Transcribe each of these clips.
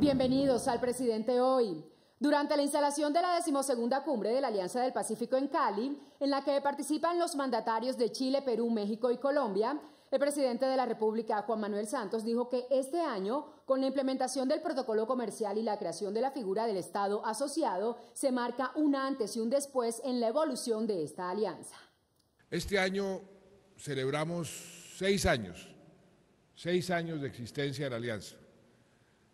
Bienvenidos al presidente hoy. Durante la instalación de la decimosegunda cumbre de la Alianza del Pacífico en Cali, en la que participan los mandatarios de Chile, Perú, México y Colombia, el presidente de la República, Juan Manuel Santos, dijo que este año, con la implementación del protocolo comercial y la creación de la figura del Estado asociado, se marca un antes y un después en la evolución de esta alianza. Este año celebramos seis años, seis años de existencia de la alianza,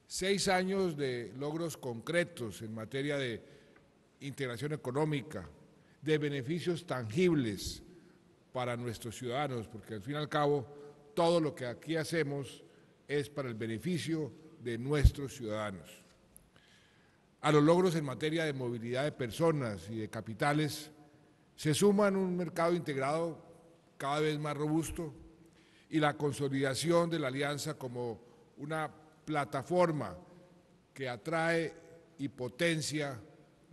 seis años de logros concretos en materia de integración económica, de beneficios tangibles para nuestros ciudadanos, porque al fin y al cabo todo lo que aquí hacemos es para el beneficio de nuestros ciudadanos. A los logros en materia de movilidad de personas y de capitales se suman un mercado integrado cada vez más robusto y la consolidación de la alianza como una plataforma que atrae y potencia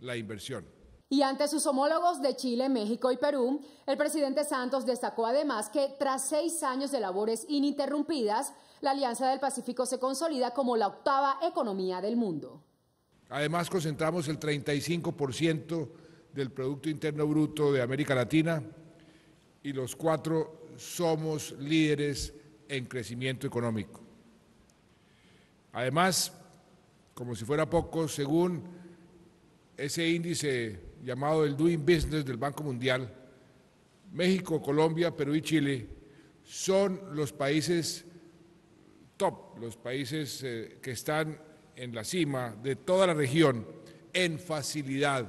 la inversión. Y ante sus homólogos de Chile, México y Perú, el presidente Santos destacó además que tras seis años de labores ininterrumpidas, la Alianza del Pacífico se consolida como la octava economía del mundo. Además, concentramos el 35% del Producto Interno Bruto de América Latina y los cuatro somos líderes en crecimiento económico. Además, como si fuera poco, según ese índice llamado el Doing Business del Banco Mundial, México, Colombia, Perú y Chile son los países top, los países eh, que están en la cima de toda la región en facilidad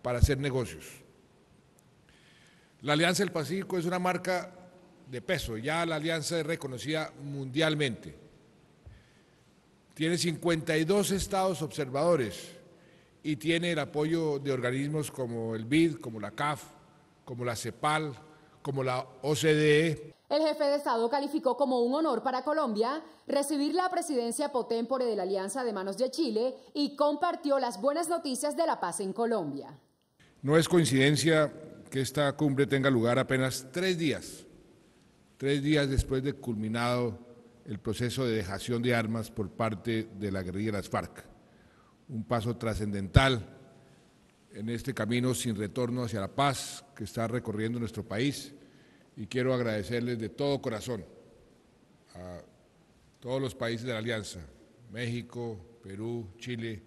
para hacer negocios. La Alianza del Pacífico es una marca de peso, ya la alianza es reconocida mundialmente. Tiene 52 estados observadores, y tiene el apoyo de organismos como el BID, como la CAF, como la CEPAL, como la OCDE. El jefe de Estado calificó como un honor para Colombia recibir la presidencia potémpore de la Alianza de Manos de Chile y compartió las buenas noticias de la paz en Colombia. No es coincidencia que esta cumbre tenga lugar apenas tres días, tres días después de culminado el proceso de dejación de armas por parte de la guerrilla de las FARC un paso trascendental en este camino sin retorno hacia la paz que está recorriendo nuestro país y quiero agradecerles de todo corazón a todos los países de la Alianza, México, Perú, Chile,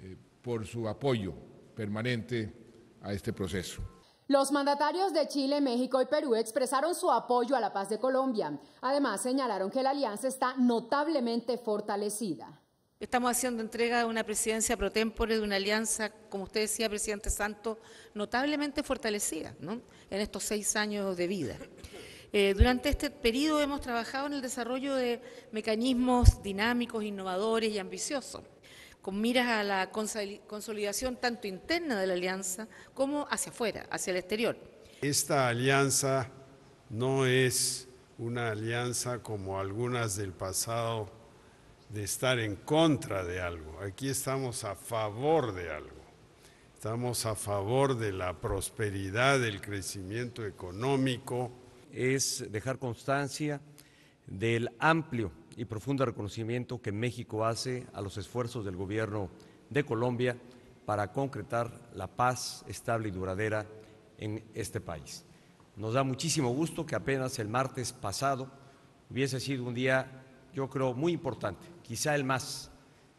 eh, por su apoyo permanente a este proceso. Los mandatarios de Chile, México y Perú expresaron su apoyo a la paz de Colombia. Además, señalaron que la alianza está notablemente fortalecida. Estamos haciendo entrega de una presidencia pro tempore, de una alianza, como usted decía, presidente Santos, notablemente fortalecida en estos seis años de vida. Eh, durante este periodo hemos trabajado en el desarrollo de mecanismos dinámicos, innovadores y ambiciosos, con miras a la consolidación tanto interna de la alianza como hacia afuera, hacia el exterior. Esta alianza no es una alianza como algunas del pasado de estar en contra de algo, aquí estamos a favor de algo. Estamos a favor de la prosperidad, del crecimiento económico. Es dejar constancia del amplio y profundo reconocimiento que México hace a los esfuerzos del gobierno de Colombia para concretar la paz estable y duradera en este país. Nos da muchísimo gusto que apenas el martes pasado hubiese sido un día, yo creo, muy importante quizá el más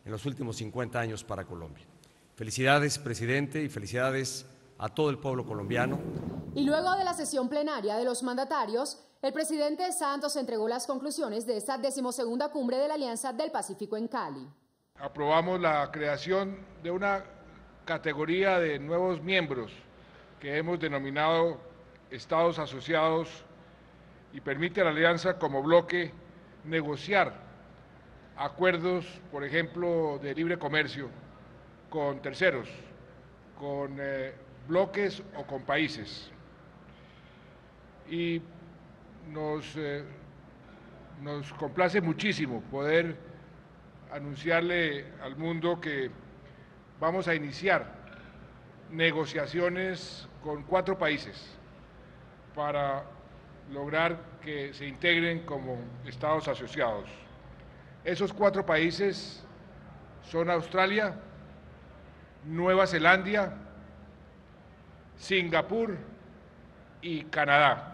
en los últimos 50 años para Colombia. Felicidades, presidente, y felicidades a todo el pueblo colombiano. Y luego de la sesión plenaria de los mandatarios, el presidente Santos entregó las conclusiones de esta decimosegunda cumbre de la Alianza del Pacífico en Cali. Aprobamos la creación de una categoría de nuevos miembros que hemos denominado Estados Asociados y permite a la Alianza como bloque negociar acuerdos, por ejemplo, de libre comercio con terceros, con eh, bloques o con países. Y nos, eh, nos complace muchísimo poder anunciarle al mundo que vamos a iniciar negociaciones con cuatro países para lograr que se integren como estados asociados. Esos cuatro países son Australia, Nueva Zelanda, Singapur y Canadá.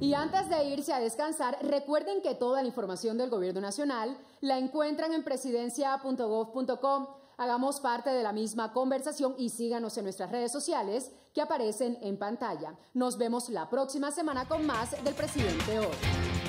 Y antes de irse a descansar, recuerden que toda la información del Gobierno Nacional la encuentran en presidencia.gov.com. Hagamos parte de la misma conversación y síganos en nuestras redes sociales que aparecen en pantalla. Nos vemos la próxima semana con más del presidente hoy.